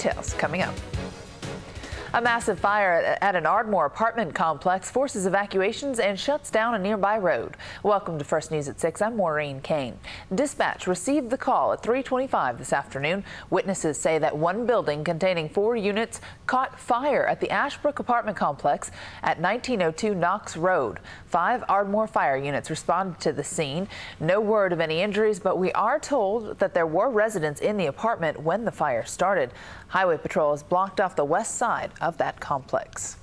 Details coming up. A massive fire at an Ardmore apartment complex forces evacuations and shuts down a nearby road. Welcome to First News at 6. I'm Maureen Kane. Dispatch received the call at 325 this afternoon. Witnesses say that one building containing four units caught fire at the Ashbrook apartment complex at 1902 Knox Road. Five Ardmore fire units responded to the scene. No word of any injuries, but we are told that there were residents in the apartment when the fire started. Highway Patrol has blocked off the west side of that complex.